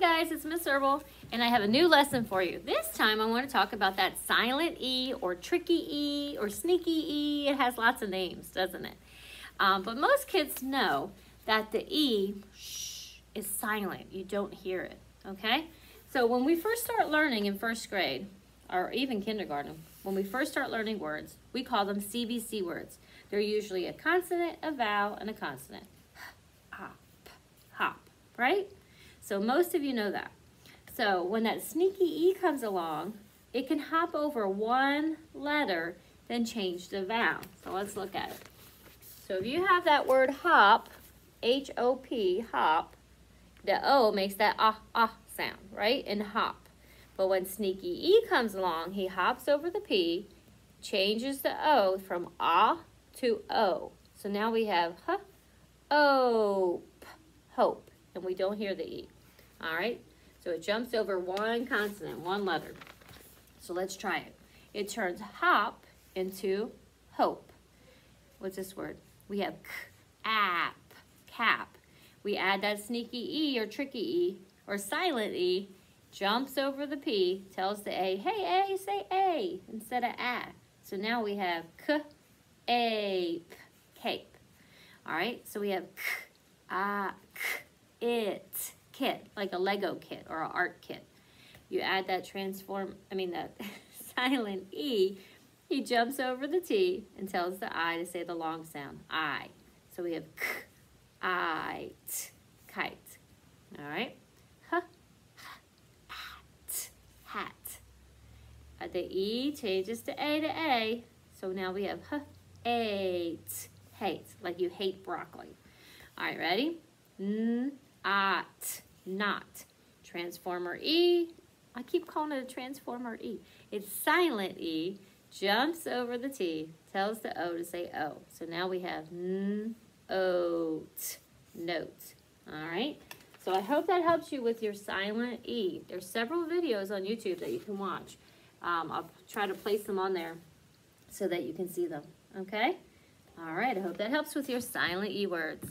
Guys, it's Miss Zirbel, and I have a new lesson for you. This time I want to talk about that silent E or tricky E or sneaky E. It has lots of names, doesn't it? Um, but most kids know that the E shh, is silent. You don't hear it, okay? So when we first start learning in first grade, or even kindergarten, when we first start learning words, we call them CVC words. They're usually a consonant, a vowel, and a consonant. Hop, hop, right? So most of you know that. So when that sneaky E comes along, it can hop over one letter, then change the vowel. So let's look at it. So if you have that word hop, H-O-P, hop, the O makes that ah, ah sound, right? And hop. But when sneaky E comes along, he hops over the P, changes the O from ah to O. So now we have huh, oh, hope, and we don't hear the E. All right, so it jumps over one consonant, one letter. So let's try it. It turns hop into hope. What's this word? We have k, app, cap. We add that sneaky E or tricky E or silent E, jumps over the P, tells the A, hey A, say A instead of A. So now we have k, ape, cape. All right, so we have k, it, kit, like a Lego kit or an art kit. You add that transform, I mean that silent E, he jumps over the T and tells the I to say the long sound, I. So we have k, I, t, kite. All right? H, hat, hat. Uh, the E changes to A to A. So now we have h, eight, hate, like you hate broccoli. All right, ready? N, at, not. Transformer E, I keep calling it a transformer E. It's silent E, jumps over the T, tells the O to say O. So now we have N, O, T, note. All right? So I hope that helps you with your silent E. There's several videos on YouTube that you can watch. Um, I'll try to place them on there so that you can see them. Okay? All right, I hope that helps with your silent E words.